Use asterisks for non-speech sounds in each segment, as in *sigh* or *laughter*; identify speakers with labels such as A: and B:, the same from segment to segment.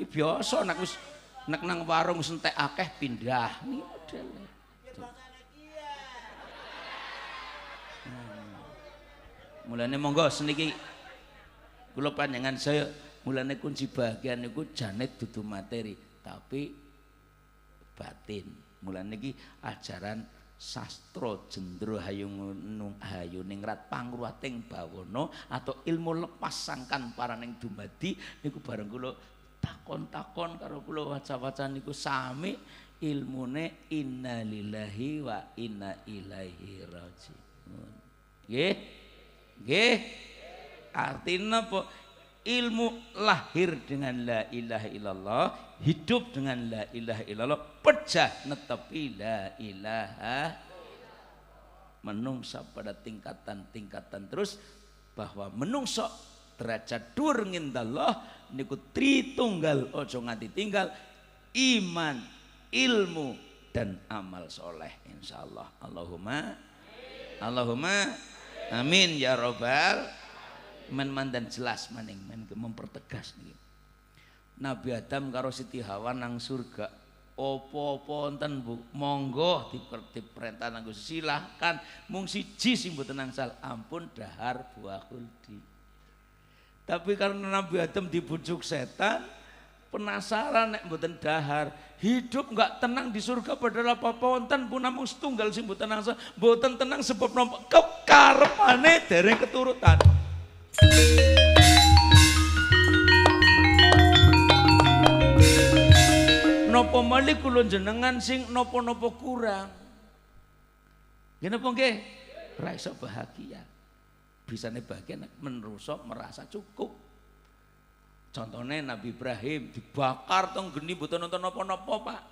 A: Iki biasa nek wis nek nang warung sentek akeh pindah. Niki modele. Hmm. Mulane monggo seniki kula panjenengan saya mulane kunci bahagia niku janet dudu materi tapi batin. Mulane iki ajaran sastra jendro hayung hayu ningrat pangruwating bawana atau ilmu lepas sangkan paraning dumadi niku bareng kula takon-takon karo kula waca-waca niku sami ilmune innalillahi wa inna ilaihi rajiun. Nggih? Nggih? Artinya apa? Ilmu lahir dengan la ilaha illallah hidup dengan la ilaha illallah pecah netepi la ilaha menungsa pada tingkatan-tingkatan terus bahwa menungso derajat dur ngindallah niku tritunggal ojo nganti tinggal iman ilmu dan amal soleh insyaallah. Allahumma Allahumma amin ya robbal men dan jelas maning men mempertegas nih Nabi Adam karo Siti Hawa nang surga opo-opo enten Bu? Monggo diperintah nanggo silahkan. Mung siji sing mboten nangsal ampun dahar buah khuldi tapi karena Nabi Adam dibujuk setan penasaran nek mboten dahar hidup nggak tenang di surga padahal apa wonten pun namung setunggal sing mboten nangsal mboten tenang sebab nopo kekarepane dereng keturutan Nopo malih kula jenengan sing nopo-nopo kurang. Nggih? Ora iso bahagia. Bisane bahagia nek menusa merasa cukup. Contohnya Nabi Ibrahim dibakar tong geni mboten nonton napa-napa, Pak.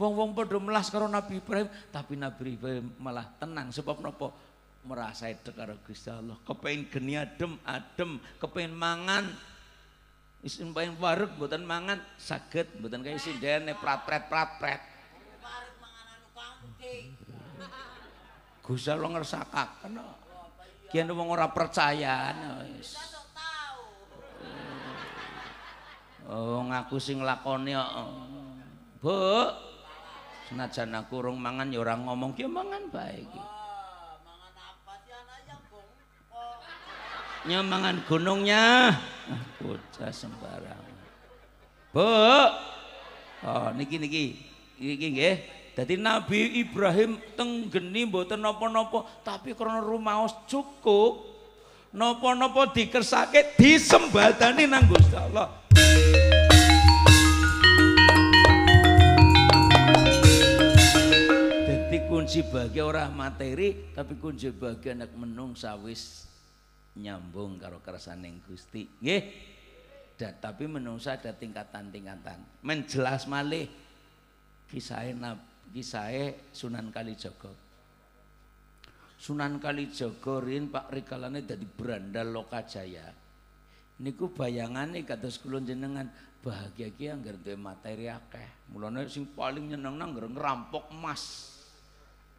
A: Wong-wong padha melas karo Nabi Ibrahim, tapi Nabi Ibrahim malah tenang sebab napa? Merasa edek karo Gusti Allah. Kepengin geni adem, adem, kepengin mangan, Isin paling waruk mboten mangan saged mboten kaya sindene prat-pret prat-pret. Gusti Allah ngersakaken. Kiyen wong ora percaya. Oh ngaku sing lakoni kok. Bu. Senajan aku urung mangan ya ora ngomong ki mangan bae iki. Nyamangan gunungnya. Ah, bocah sembarang. Bu. Oh, niki niki. Niki nggih. Dadi Nabi Ibrahim tenggeni mboten napa-napa, tapi karena rumaos cukup. Napa-napa dikersake disembadani nang Gusti Allah. Jadi kunci bahagia orang materi, tapi kunci bahagia anak menung sawis nyambung karo kersaning Gusti. Nggih. Tapi menungsa ada tingkatan-tingkatan. Menjelas malih kisahnya Sunan Kalijogo. Sunan Kalijogo rin Pak rikalane dari berandal Lokajaya. Niku bayangane kados kula jenengan bahagia ki anggar duwe materi akeh. Mulane sing paling nyeneng nang ngerampok emas.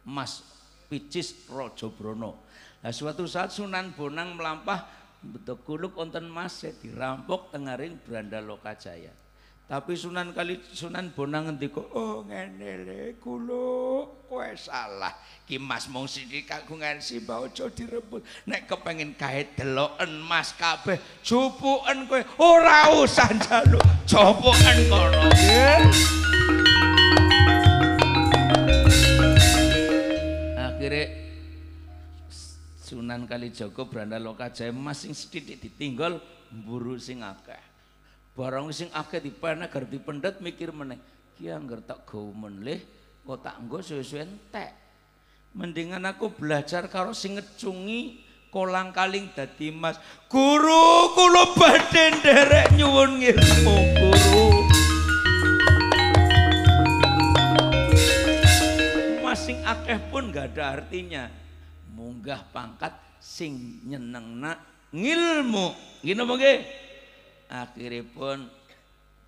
A: Emas picis Raja Brana. Nah, suatu saat Sunan Bonang melampah betul kuluk onten mas dirampok tengaring beranda Lokajaya. Tapi Sunan kali Sunan Bonang ngendika, "Oh ngene le kowe salah. Ki Mas mung sithik kagungan Simbah aja direbut. Nek kepengin gawe deloken Mas kabeh, jupuken kowe ora usah njaluk. Jopoken kono." Akhirnya Sunan Kalijaga Branda Lokajaya masing sithik ditinggal mburu sing akeh. Barang sing akeh dipen agar dipendet mikir meneh. Ki anggar tak gawe meneh kok tak nggo suwe-suwe entek. Mendingan aku belajar karo sing ngecungi kolang kaling dadi mas. Guru kula badhe nderek nyuwun ngilmu guru. Masing akeh pun gak ada artinya munggah pangkat sing nyenengna ngilmu gini apa akhiripun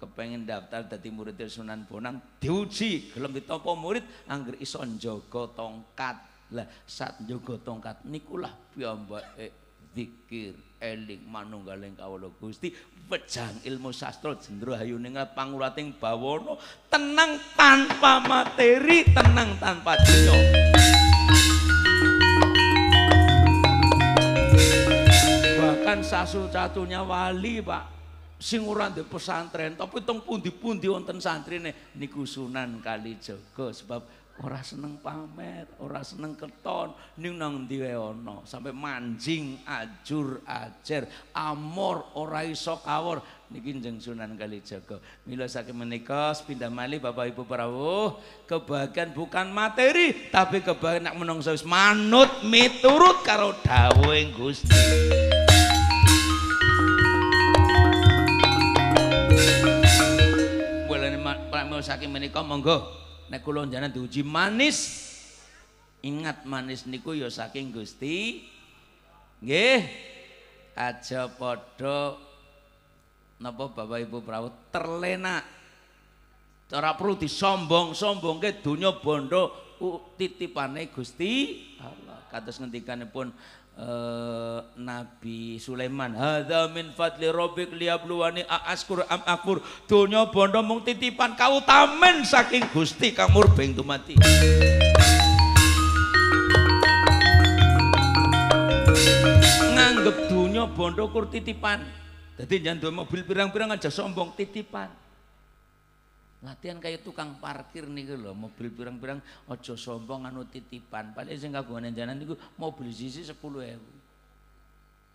A: kepengen daftar dadi murid Sunan Bonang diuji gelem ditampa murid angger iso njaga tongkat. Lah saat njaga tongkat nikulah piyambake zikir eling manunggaling kawula Gusti wejang ilmu sastra jendro hayuning pangurating bawana tenang tanpa materi tenang tanpa dunya bahkan sasu-satunya wali Pak sing ora ndek pesantren tapi teng pundi-pundi wonten santrine niku Sunan Kalijaga sebab ora seneng pamer, ora seneng keton, ning nang ndi ana, sampai manjing, ajur, ajer, amor ora iso kawur niki jeneng Sunan Kalijaga. Mila saking menika pindah malih Bapak Ibu Prawu, kebahagiaan bukan materi, tapi kebahagiaan nak menungso manut miturut karo dawuhing Gusti. Mau saking menika monggo. Nek kula njanan diuji manis. Ingat manis niku ya saking Gusti nggih. Aja padha napa Bapak Ibu prawu terlena. Ora perlu disombong-sombongke donya bondo titipane Gusti Allah. Kados ngendikanipun uh, Nabi Sulaiman hadza min fadli rabbik liyabluwani askur am akur. Donya bondo mung titipan kautamen saking Gusti kang murbeng dumati. Nganggep donya bondo kur titipan. Dadi nyandu mobil pirang-pirang aja sombong titipan latihan kayak tukang parkir nih lho mobil pirang-pirang ojo sombong anu titipan. Paling sing kagungan jalan niku mobil sisi sepuluh ewu.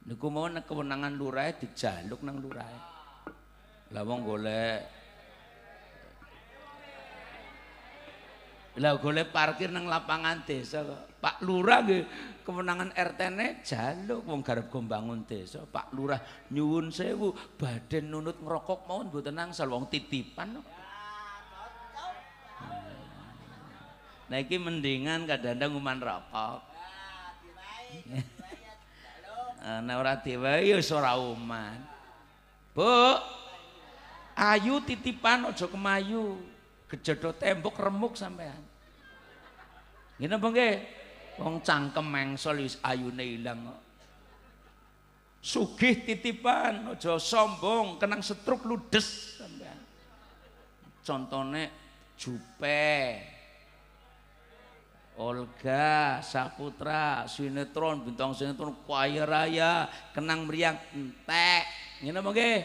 A: Niku mau nek kewenangan lurah dijaluk nang lurah. Lah wong golek. Lah golek parkir nang lapangan desa Pak Lurah nggih kewenangan RT-ne jaluk. Wong garap gombangun desa Pak Lurah nyuwun sewu. Badan nunut ngerokok mau mboten nangsal wong titipan no. Nah iki mendingan kadang-kadang uman rokok. Nah ora diwae ya ora uman. Bu. Ayu titipan aja kemayu. Kejedot tembok remuk sampean. Ngene apa nggih? Wong cangkem mengsol wis ayune ilang kok. Sugih titipan aja sombong kenang setruk ludes sampean. Contone jupe. Olga, Saputra, sinetron, bintang sinetron, kaya raya, kenang meriang, entek. Apa nggih?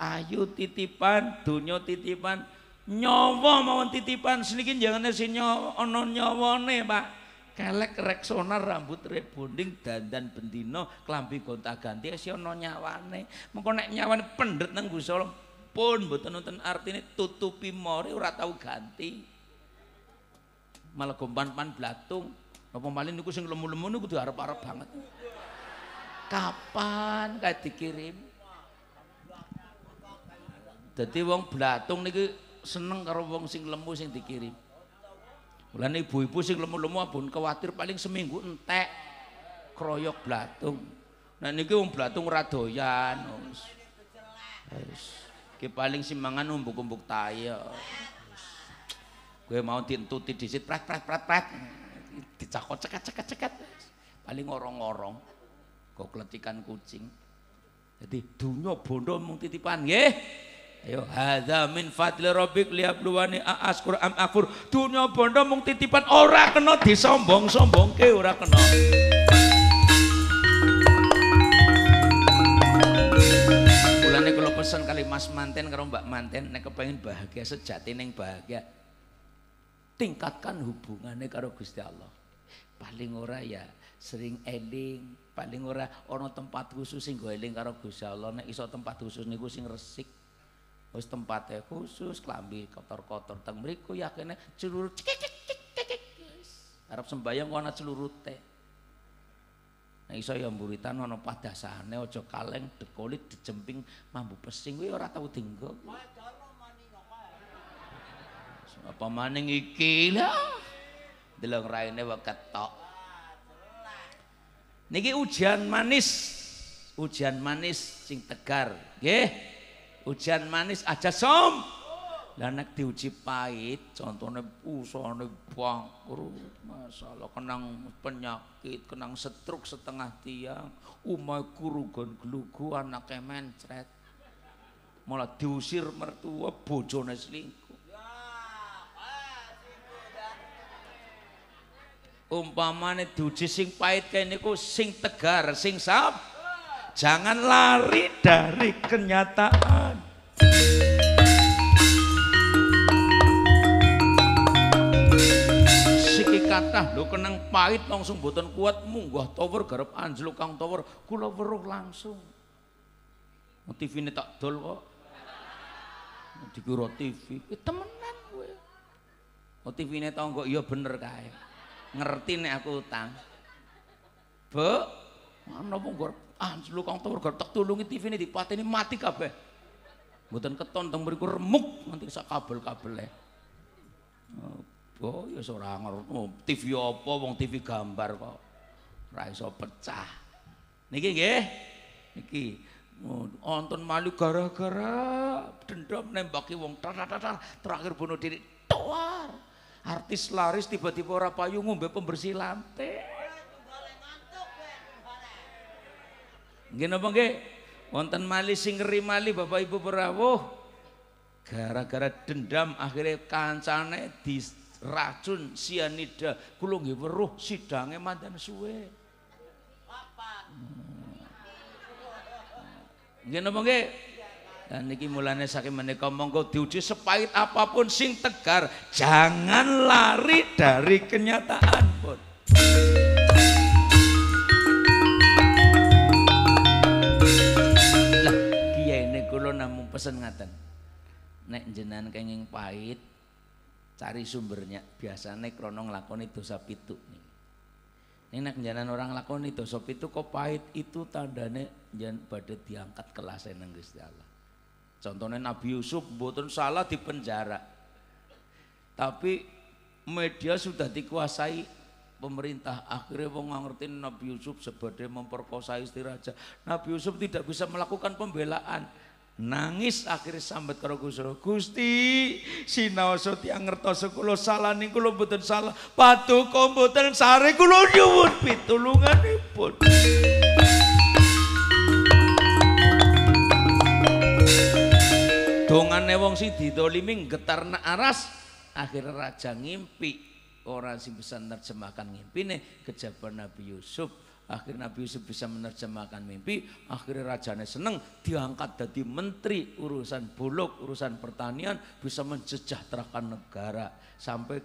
A: Ayu titipan, dunia titipan, nyawa mawon titipan, sedikit jangan si nyawa, ono nyawane pak. Kelek rek sonar rambut rebonding dandan bendino klambi gonta ganti si ono nyawane. Mengko nek nyawane pendet nang Gusti pun mboten nonton artine tutupi mori ora tau ganti malah gompan-pan blatung. Apa malin niku sing lemu-lemu niku kudu arep-arep banget. Kapan kae dikirim? Dadi wong blatung niki seneng karo wong sing lemu sing dikirim. Mulane ibu-ibu sing lemu-lemu abun kuwatir paling seminggu entek kroyok blatung. Nah niki wong blatung ora doyan. Wis. Ki paling simangan umbuk-umbuk tayo. Gue mau dintuti disit pret pret pret pret dicakot cekat cekat cekat paling ngorong-ngorong. Kok keletikan kucing. Jadi dunia bondo mung titipan nggih? Ayo hadza min fadli rabbik liyabluwani askur am akur. Dunia bondo mung titipan ora kena disombong-sombongke ora kena. Mulane kula pesen kali Mas Manten karo Mbak Manten nek kepengin bahagia sejati ning bahagia tingkatkan hubungannya karo Gusti Allah. Paling ora ya sering eling paling ora ono tempat khusus sing eling karo Gusti Allah. Nek iso tempat khusus niku sing resik. Wis tempatnya khusus klambi kotor-kotor teng mriku yakene celurut cekik cekik cekik arep sembayang ana celurute Nah iso ya mburitan ana padasane aja kaleng dekolit dijemping mambu pesing kuwi ora tau dinggo apa maning iki? Lah delok raine wae ketok. Niki ujian manis. Ujian manis sing tegar nggih. Ujian manis aja som. Lah nek diuji pahit, contone usane bangkrut, masalah kenang penyakit, kenang stroke setengah tiang, umay kurugon glugu anake mencret. Malah diusir mertua bojone selingkuh. Umpamane diuji sing pahit kene niku sing tegar, sing sab. Jangan lari dari kenyataan. kathah lho kenang pahit langsung boten kuat munggah tower garap anjluk kang tower. Kula weruh langsung. TV ini tak dol kok. Dikira TV eh, temenan oh TV ini tau kok? Iya bener kae ngerti nek aku utang Bu mana mau garap anjluk kang tower garap tak tulungi TV ini dipateni mati kabeh boten keton teng mriku remuk nanti sak kabel-kabel oh, ya ora ngerti oh, TV apa wong TV gambar kok. Ora iso pecah. Niki nggih. Niki wonten oh, malu gara-gara dendam nembaki wong tar terakhir bunuh diri toar. Artis laris tiba-tiba ora payu ngombe pembersih lantai. Nggih napa nggih? Wonten mali sing ngeri mali Bapak Ibu perawuh. Gara-gara dendam akhirnya kancane di racun sianida kula nggih weruh sidange mandan suwe nggih napa nggih dan niki mulane saking menika monggo diuji sepahit apa pun sing tegar jangan lari dari kenyataan pun lah kiai ini kula namung pesen ngaten. Nek jenengan kenging pahit cari sumbernya. Biasanya krono ngelakoni dosa pitu ini nak jalan orang lakoni dosa pitu kok pahit itu tandanya jangan pada diangkat kelasnya nang Gusti Allah contohnya Nabi Yusuf buatan salah di penjara tapi media sudah dikuasai pemerintah. Akhirnya wong ngerti Nabi Yusuf sebagai memperkosa istri raja. Nabi Yusuf tidak bisa melakukan pembelaan. Nangis akhirnya sambat karo Gusti Gusti sinaosa tiyang ngertos kula salah niku kula mboten salah. Paduka mboten sare kula nyuwun pitulunganipun dongane wong sing didolimi getar nak aras akhirnya raja ngimpi. Orang sing bisa nerjemahkan ngimpine kejaban Nabi Yusuf. Akhirnya Nabi Yusuf bisa menerjemahkan mimpi akhirnya rajanya seneng diangkat jadi menteri. Urusan bulog urusan pertanian bisa mensejahterakan negara. Sampai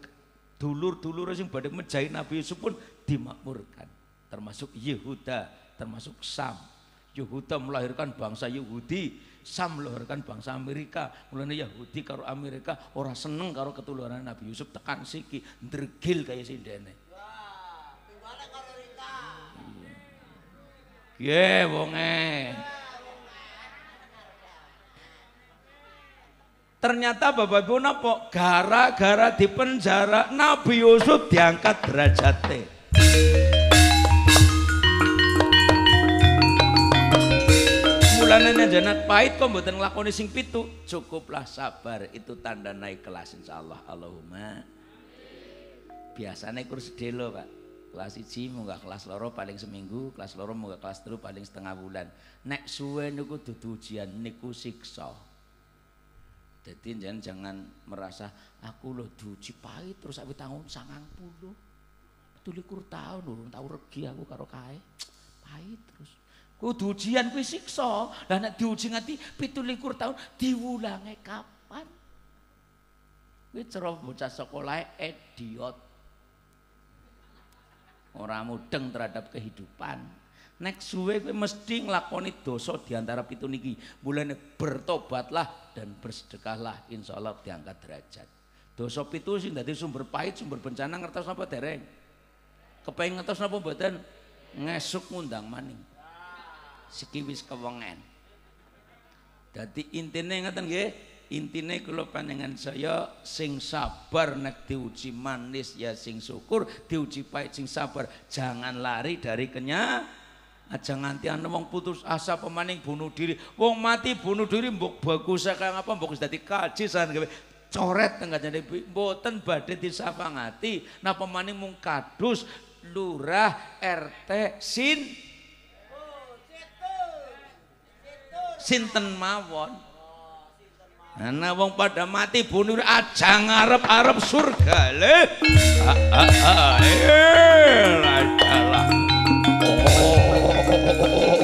A: dulur-dulur yang pada menjahit Nabi Yusuf pun dimakmurkan. Termasuk Yehuda termasuk Sam. Yehuda melahirkan bangsa Yahudi Sam melahirkan bangsa Amerika mulanya Yahudi karo Amerika orang seneng karo ketuluran Nabi Yusuf tekan siki ndregil kayak sindene Piye wonge? Ternyata Bapak Ibu napa? Gara-gara di penjara Nabi Yusuf diangkat derajatnya. Mulane janat pahit kok mboten nglakoni sing pitu, cukuplah sabar itu tanda naik kelas insyaallah. Allahumma. Biasanya kursi delo, Pak. Kelas iji munggah kelas loro paling seminggu kelas loro munggah kelas telu paling setengah bulan. Nek suwe niku dudu ujian niku siksa. Jadi jangan jangan merasa aku lo diuji pahit terus aku tahun sangang puluh. Likur tahun urung tahu regi aku karo kae. Pahit terus kudu ujian kuwi siksa. Lah nek diuji nganti 17 tahun diwulange kapan? Kuwi cara bocah sekolah idiot. Orang mudeng terhadap kehidupan. Nek suwe kowe mesti nglakoni dosa di antara pitu niki. Mulane bertobatlah dan bersedekahlah insya Allah diangkat derajat. Dosa pitu sing dadi sumber pahit sumber bencana ngertos napa dereng? Kepengin ngertos napa mboten? Ngesuk ngundang maning siki wis kewengen dadi intine ngaten nggih intine kula panjenengan saya sing sabar nek diuji manis ya sing syukur diuji pahit sing sabar. Jangan lari dari kenya aja nganti ana wong putus asa pemaning bunuh diri. Wong mati bunuh diri mbok bagus kaya apa mbok dadi kaji san coret tengah jadi mboten badhe disapangati napa maning mung kadus lurah RT sin sinten mawon? Ana wong padha mati bunur aja ngarep-arep surga le. Ah, ah, ah, eh, ha oh.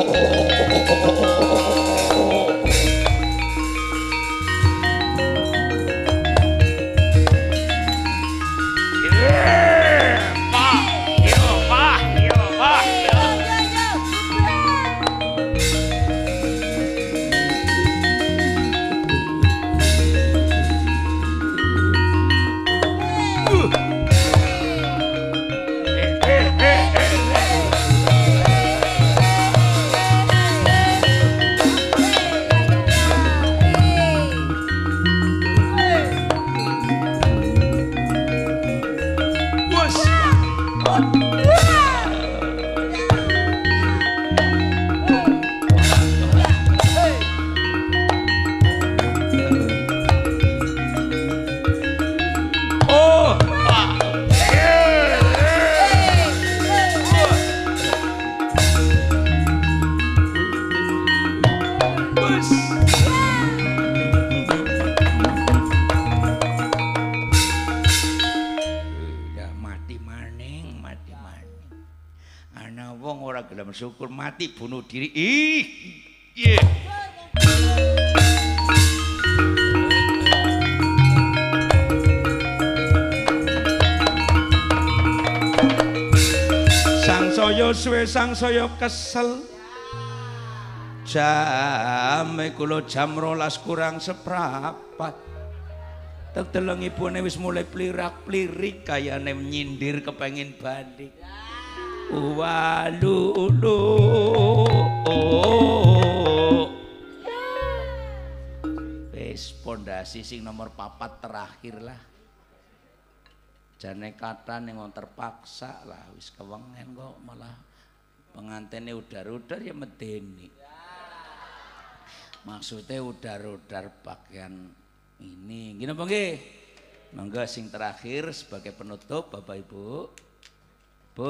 A: Mati bunuh diri. Ih yeah. sang saya suwe sang saya kesel. Jam kula jam rolas kurang seprapat. Tak teleng ibune wis mulai plirak-plirik kayane nyindir kepengin balik walulu wis pondasi sing nomor papat terakhir lah. Jane kata ning terpaksa lah wis kewengen kok malah pengantene udar-udar ya medeni. Maksudnya udar-udar pakaian ini. Gini apa nggih? Mangga sing terakhir sebagai penutup Bapak Ibu. Bu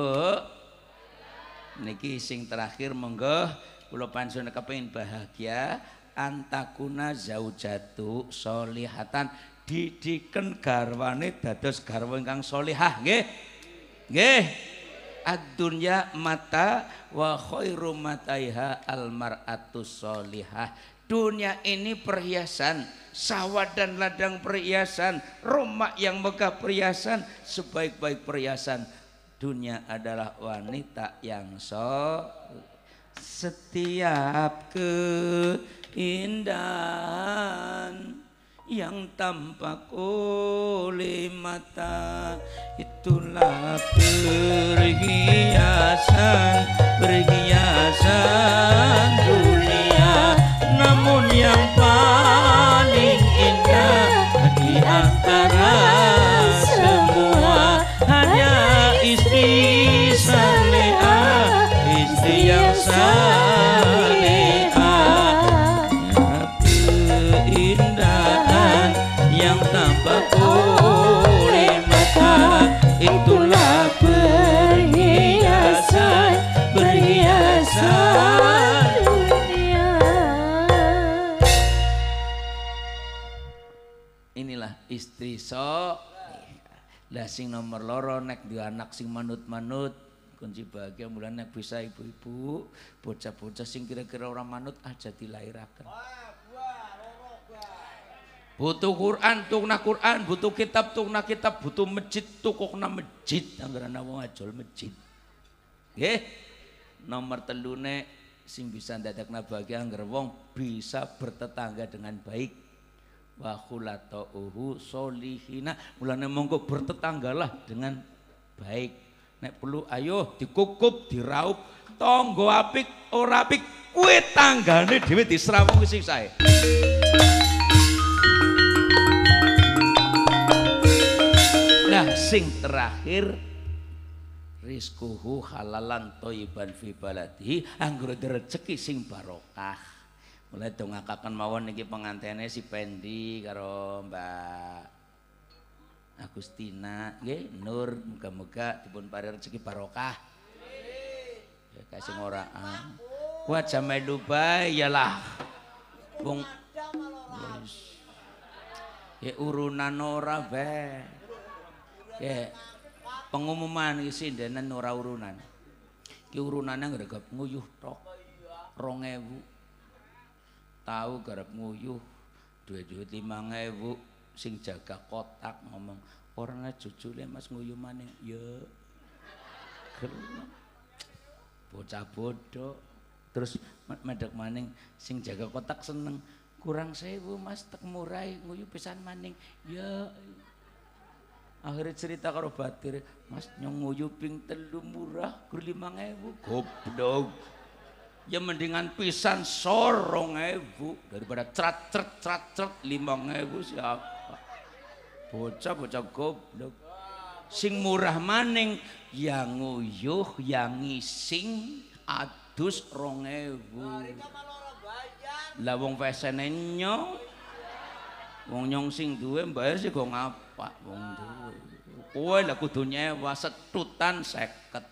A: niki sing terakhir monggo kula panjenengan kepengin bahagia. Antakuna zaujatu solihatan. Didiken garwane dados garwa ingkang solihah. Nggih. Nggih. Ad-dunya mata wa khairu mataiha almar'atu solihah. Dunia ini perhiasan sawah dan ladang perhiasan rumah yang megah perhiasan sebaik-baik perhiasan dunia adalah wanita yang so setiap keindahan yang tampak oleh mata itulah perhiasan perhiasan dunia. Namun yang paling indah di antara yang salehah keindahan yang tampak oleh mata itulah perhiasan perhiasan dunia. Inilah istri sok. Lah sing nomor loro nek di anak sing manut-manut kunci bahagia mulai nek bisa ibu-ibu bocah-bocah sing kira-kira orang manut aja dilahirakan butuh Quran tukna Quran butuh kitab tukna kitab butuh masjid tukokna masjid. Anggaran wong ajol masjid. Nggih? Nomor telune sing bisa dadakna bahagia anggar wong bisa bertetangga dengan baik. Wa uhu solihina. Mulane monggo bertetanggalah dengan baik nek perlu ayo dikukup diraup tonggo apik ora apik kuwe tanggane dhewe disrawung sing sae. Nah sing terakhir rizkuhu halalan toyiban fi baladihi anggere rezeki sing barokah. Mulai dongakaken mawon niki pengantene si Pendi karo Mbak Agustina nggih Nur muga-muga dipun paring rezeki barokah. Ya kasih ora. Kuat jamai Dubai yalah. Yes. Ya urunan ora bae. Ya pengumuman iki sindenen ora urunan. Ki urunane ngregep nguyuh tok. 2000 tahu garap nguyuh dua duit lima ngewu sing jaga kotak ngomong orangnya cucu mas nguyuh maning ya bocah bodoh terus medek maning sing jaga kotak seneng kurang sewu mas tek murai nguyuh pisan maning. Ya. Akhirnya cerita karo batir mas nyong nguyuh ping telu murah kur lima ngewu. Goblok. Ya mendingan pisan sorong ewu daripada cerat cerat cerat cerat lima ewu siapa bocah bocah goblok. Sing murah maning yang nguyuh yang ngising adus rong ewu. Lah wong pesene nyong wong nyong sing duwe bayar sih kok ngapa wong duwe. Kowe lah kudu nyewa setutan seket.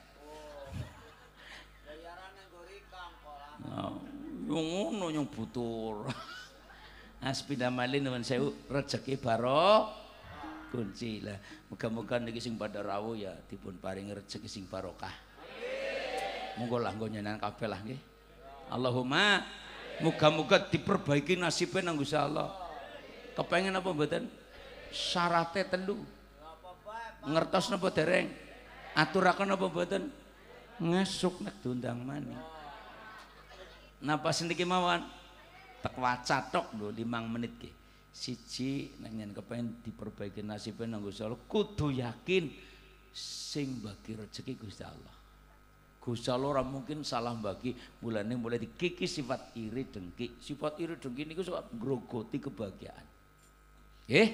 A: Yung ngono yung butur. As pinamali naman saya rezeki baro kunci lah. Muga-muga niki sing pada rawuh ya dipun paring rezeki sing barokah. Monggo lah nggo nyenan kabeh lah nggih. Allahumma muga-muga diperbaiki nasibnya nang Gusti Allah. Kepengen apa mboten? Syaratnya telu. Ngertos napa dereng? Aturaken apa mboten? Ngesuk nek diundang maning. Napa sendiki mawon? Tak waca tok lho 5 menit ki. Siji nek nyen diperbaiki nasibnya nang Gusti Allah, kudu yakin sing bagi rezeki Gusti Allah. Gusti Allah ora mungkin salah bagi mulane mulai dikiki sifat iri dengki. Sifat iri dengki niku sok grogoti kebahagiaan. Eh,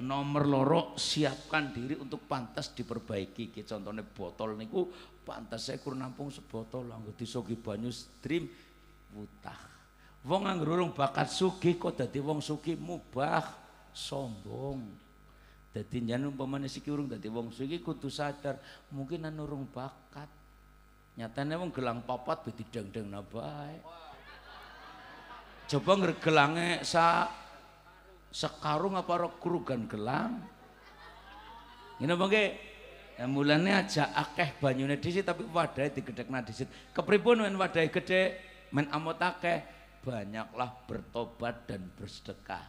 A: nomor loro siapkan diri untuk pantas diperbaiki. Ki contohnya botol niku pantas saya kurang nampung sebotol anggo disogi banyu stream wutah. Wong anggur bakat sugih kok dadi wong sugih mubah sombong. Dadi jan umpamane siki urung dadi wong sugih kudu sadar mungkin anu urung bakat. Nyatane wong gelang papat dadi deng-deng bae. Coba ngregelange sa sekarung apa rok kurugan gelang. Ngene mangke Ya mulane aja akeh banyune disit tapi wadahe digedhekna disit. Kepripun men wadahe gedhe men amotake banyaklah bertobat dan bersedekah.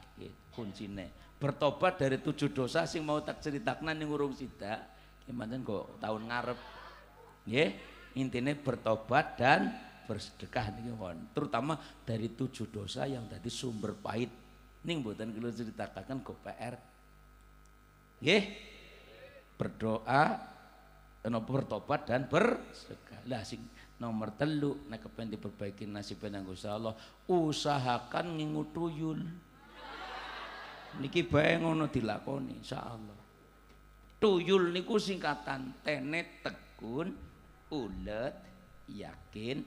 A: Kuncine. Bertobat dari tujuh dosa sing mau tak ceritakan ning urung sida gimana kok tahun ngarep. Nggih intine bertobat dan bersedekah niki terutama dari tujuh dosa yang tadi sumber pahit. Ning mboten kula ceritakan kok PR nggih berdoa bertobat dan bersedekah. Lah sing nomor telu nek kepen diperbaiki nasib nang Gusti Allah usahakan ngingu tuyul. Niki bae ngono dilakoni insyaallah. Tuyul niku singkatan tenet tekun ulet yakin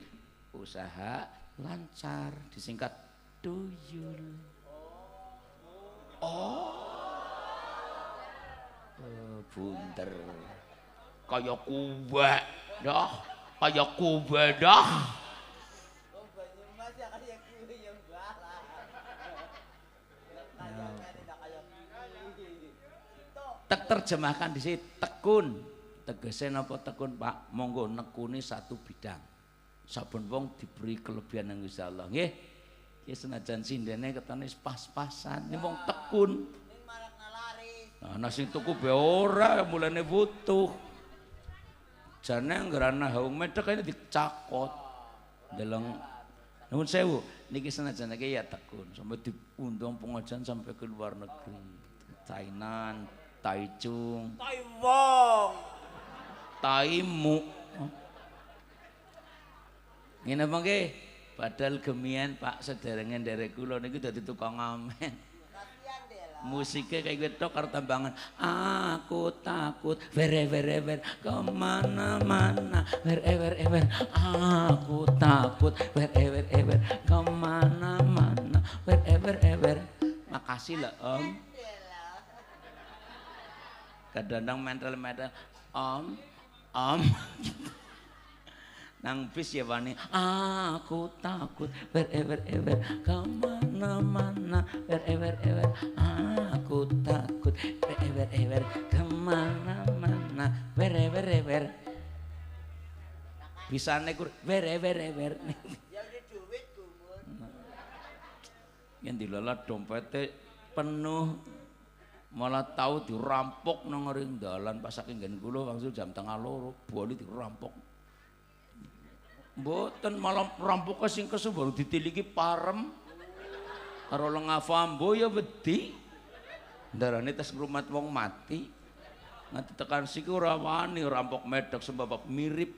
A: usaha lancar. Disingkat tuyul. Oh. Oh bunter kaya kuwek dah kayak kubedah. Tek terjemahkan di sini tekun. Tegese napa tekun Pak? Monggo nekuni satu bidang. Sabun wong diberi kelebihan yang Gusti Allah. Nggih. Ya senajan sindene ketane pas-pasan. Ini wong tekun. Nah nasi tuku be ora mulane butuh jane nggerana haung medek ini dicakot. Dalam namun sewu niki senajan iki ya tekun sampai diundang pengajian sampai ke luar negeri. Thailand Taichung
B: Taiwan
A: Taimu Ngene apa nggih? Padahal gemian Pak sederengan dari kula niku dadi tukang ngamen. Musiknya kayak gitu karo tambangan. Aku takut vere vere ver ke mana mana. Ver ever ever aku takut. Ver ever ever ke mana mana. Ver ever ever makasih lah om. Kadang-kadang mental mental om om *laughs* nang bis ya wani aku takut ever ever ke mana mana ever ever aku takut ever ever ke mana mana ever ever bisa nekur ever ever yang dilalat dompetnya penuh malah tahu dirampok nang dalan pas saking nggen kula langsung jam tengah loro bali dirampok Mboten malam rampok sing baru ditiliki parem. Karo lengafambo ya wedi. Darane tes ngrumat wong mati. Nganti tekan siku ora wani rampok medok sebab mirip.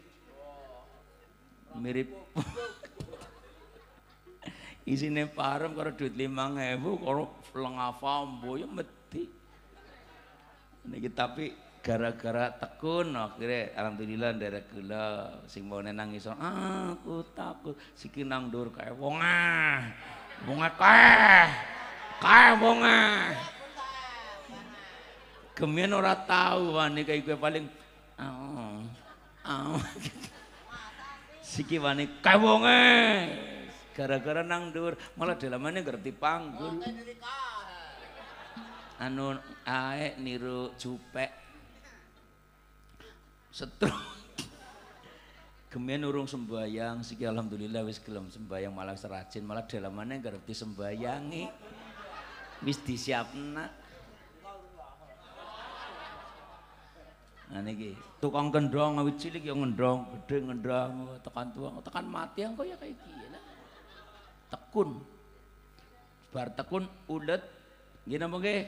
A: Mirip. *laughs* Isine parem karo duit 5000 karo lengafambo ya medi. Niki tapi gara-gara tekun akhirnya alhamdulillah dari gula sing mau nangis aku takut. Si kinang dur kayak wong ah wong kae kae wong ah. Kemien ora tahu wani kayak gue paling oh, oh. siki wani kae wong gara-gara nang dur malah dalamane ngerti panggul anu ae niru cupek setrum Kemudian urung sembayang siki alhamdulillah wis gelem sembayang malah serajin malah dalamane ngerti sembayangi wis disiapna Nah niki tukang gendong awit cilik yang ngendong, gede ngendong, tekan tua, tekan mati yang kok ya kayak gini. Tekun. Bar tekun ulet, gini mungkin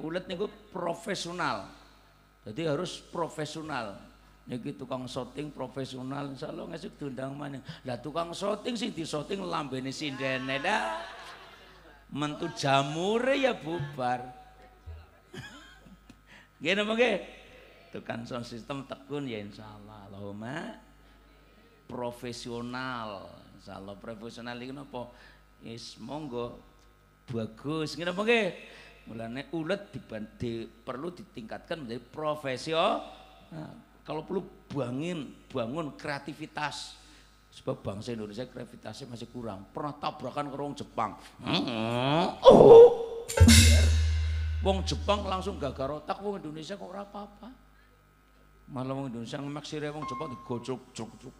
A: ulet niku profesional. Jadi harus profesional. Niki tukang syuting profesional insyaallah ngesuk diundang mana. Lah tukang syuting sing disyuting lambene sindene dah. Mentu jamure ya bubar. *laughs* Gini mungkin tukang sound system tekun ya insyaallah. Allahumma profesional insyaallah. Profesional iki napa? Is monggo. Bagus. Ngene monggo mulane ulet di, perlu ditingkatkan menjadi profesional kalau perlu bangun, bangun kreativitas. Sebab bangsa Indonesia kreativitasnya masih kurang. Pernah tabrakan ke orang Jepang. Oh. Wong Jepang langsung gagal otak, wong Indonesia kok ora apa-apa. Malah wong Indonesia ngemek sire wong Jepang digojok jok jok.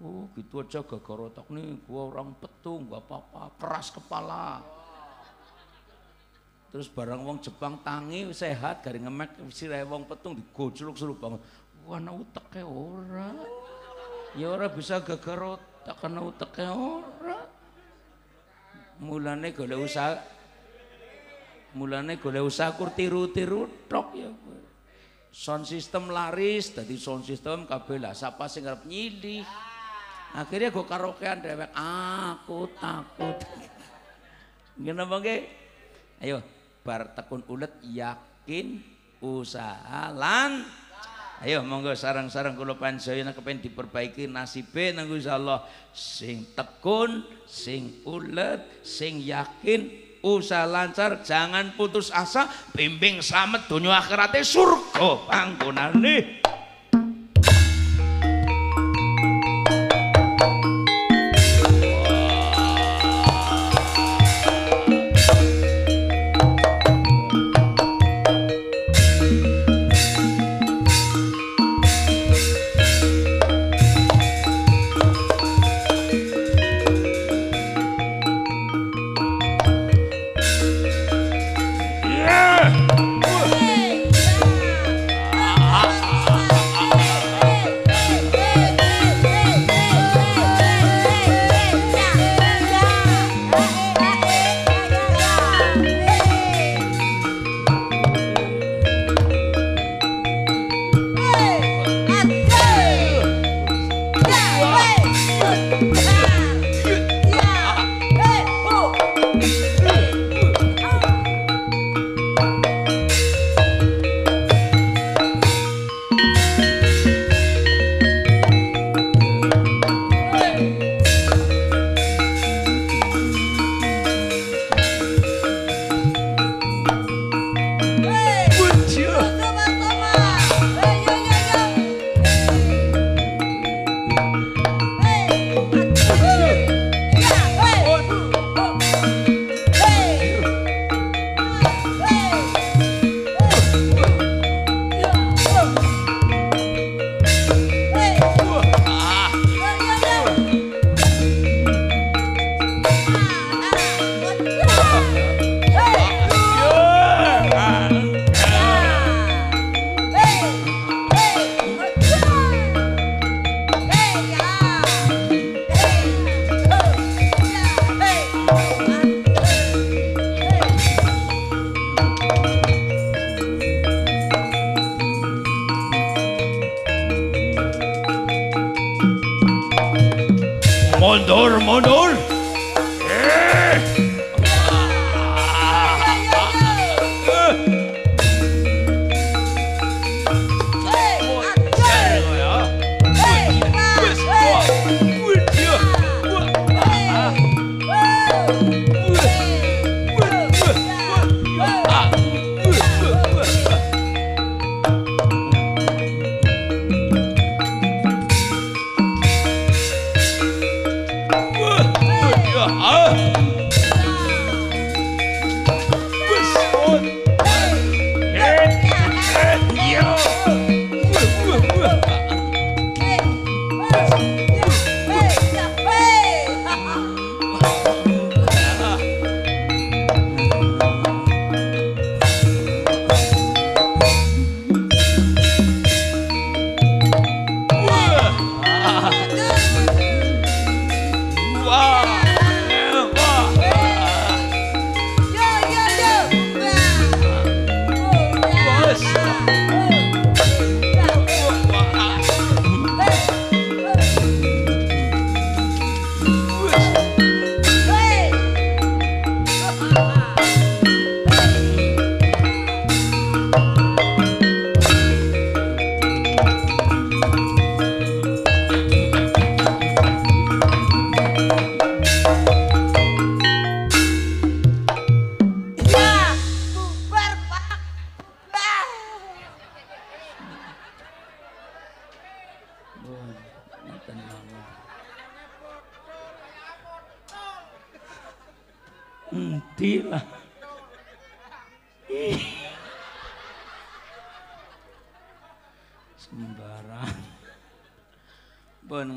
A: Oh, gitu aja gagal otak nih, gua orang petung, gak apa-apa, peras kepala. Terus barang wong Jepang tangi sehat, garing ngemek sire wong petung digojlok suruh banget ana uteke ora. Ya ora bisa gagal otak karena uteke ora. Mulane golek usaha Mulane golek usaha kur tiru-tiru tok ya. Sound system laris, dadi sound system kabeh lah sapa sing arep nyilih. Akhirnya gue karaokean dewek, aku takut. *laughs* Ngene mangke. Ayo, bar tekun ulet yakin usaha lan Ayo monggo sarang-sarang kula panjenengan kepen diperbaiki nasibe nang Allah sing tekun, sing ulet, sing yakin, usaha lancar, jangan putus asa, bimbing selamat dunia akhiratnya surga panggonane.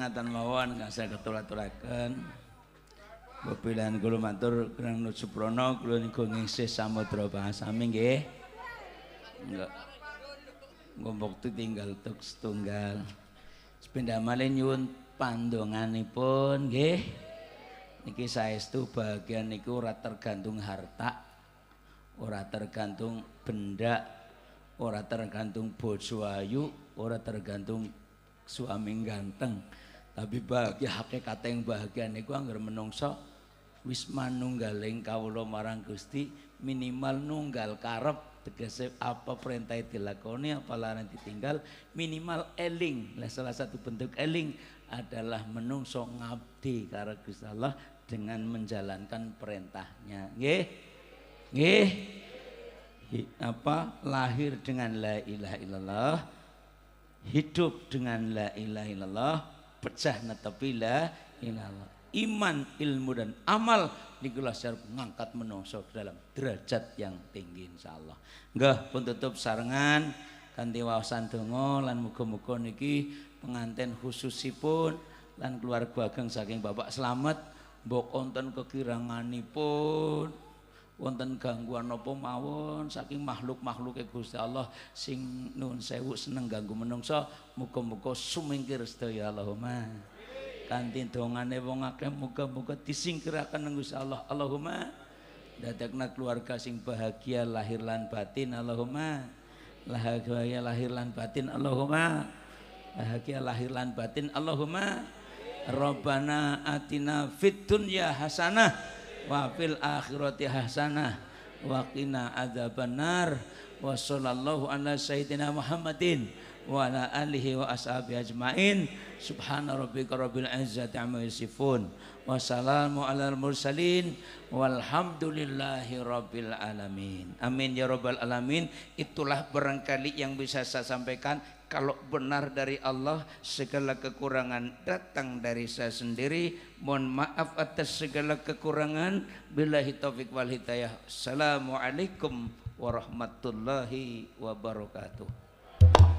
A: Ngatan mawon nggak saya ketulat-tulaken Pilihan kula matur Kang Suprono kula niku ngisih samudra bahasa nggih. Enggak. Ngombok tinggal tuk setunggal. Sepindah malih nyuwun pandonganipun nggih. Niki saestu bagian niku ora tergantung harta, ora tergantung benda, ora tergantung bojo ayu, ora tergantung suami ganteng. Tapi bahagia hakikat yang bahagia niku anggar menungso wis manunggaling kawula marang Gusti minimal nunggal karep tegese apa perintah dilakoni apa larang ditinggal minimal eling. Lah salah satu bentuk eling adalah menungso ngabdi karo Gusti Allah dengan menjalankan perintahnya. Nggih? Nggih? Apa? Lahir dengan la ilaha illallah hidup dengan la ilaha illallah pecah netepi la ilaha iman, ilmu dan amal nikulah saya ngangkat menungso dalam derajat yang tinggi insyaallah. Nggih pun tutup sarengan kanthi wawasan donga lan muga-muga niki pengantin khususipun lan keluarga ageng saking Bapak Slamet mbok kekiranganipun wonten gangguan apa mawon? Saking makhluk-makhluk Gusti Allah sing nun sewu seneng ganggu menungso muga-muga sumingkir sedaya Allahumma. Kanthi dongane wong akeh muga-muga disingkiraken Gusti Allah. Allahumma dadakna keluarga sing bahagia lahir lan batin. Allahumma bahagia lahir lan batin. Allahumma bahagia lahir lan batin. Allahumma Rabbana atina fid dunya hasanah wa fil akhirati hasanah wa qina adzabannar. Wa sallallahu ala sayyidina Muhammadin wa ala alihi wa ashabi ajmain. Subhana rabbika rabbil izzati amma yasifun. Wa salamu alal mursalin. Walhamdulillahi rabbil alamin. Amin ya rabbal alamin. Itulah barangkali yang bisa saya sampaikan kalau benar dari Allah segala kekurangan datang dari saya sendiri. Mohon maaf atas segala kekurangan. Billahi taufik wal hidayah. Assalamualaikum warahmatullahi wabarakatuh